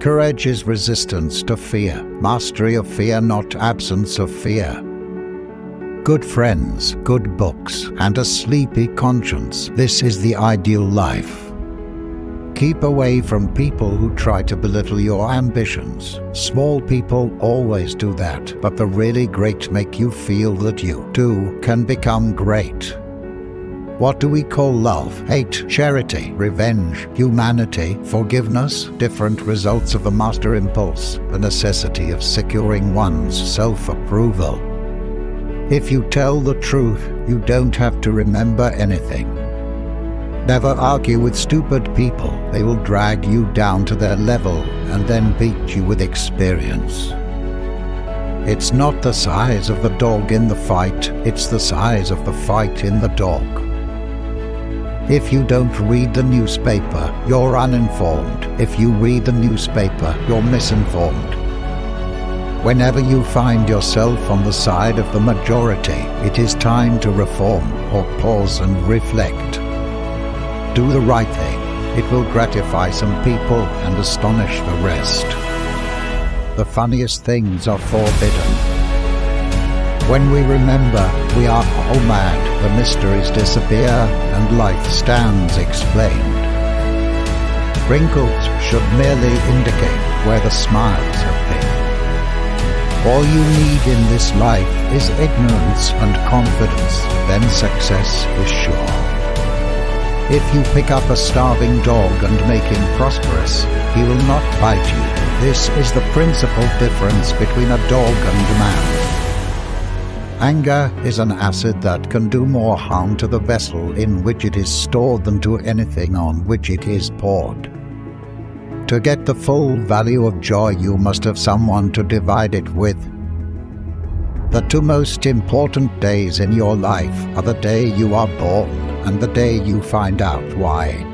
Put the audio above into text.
Courage is resistance to fear, mastery of fear, not absence of fear. Good friends, good books, and a sleepy conscience. This is the ideal life. Keep away from people who try to belittle your ambitions. Small people always do that, but the really great make you feel that you, too, can become great. What do we call love? Hate, charity, revenge, humanity, forgiveness, different results of the master impulse, the necessity of securing one's self-approval. If you tell the truth, you don't have to remember anything. Never argue with stupid people. They will drag you down to their level and then beat you with experience. It's not the size of the dog in the fight, it's the size of the fight in the dog. If you don't read the newspaper, you're uninformed. If you read the newspaper, you're misinformed. Whenever you find yourself on the side of the majority, it is time to reform or pause and reflect do the right thing. It will gratify some people and astonish the rest. The funniest things are forbidden. When we remember we are all mad, the mysteries disappear and life stands explained. Wrinkles should merely indicate where the smiles have been. All you need in this life is ignorance and confidence, then success is sure. If you pick up a starving dog and make him prosperous, he will not bite you. This is the principal difference between a dog and a man. Anger is an acid that can do more harm to the vessel in which it is stored than to anything on which it is poured. To get the full value of joy, you must have someone to divide it with. The two most important days in your life are the day you are born and the day you find out why.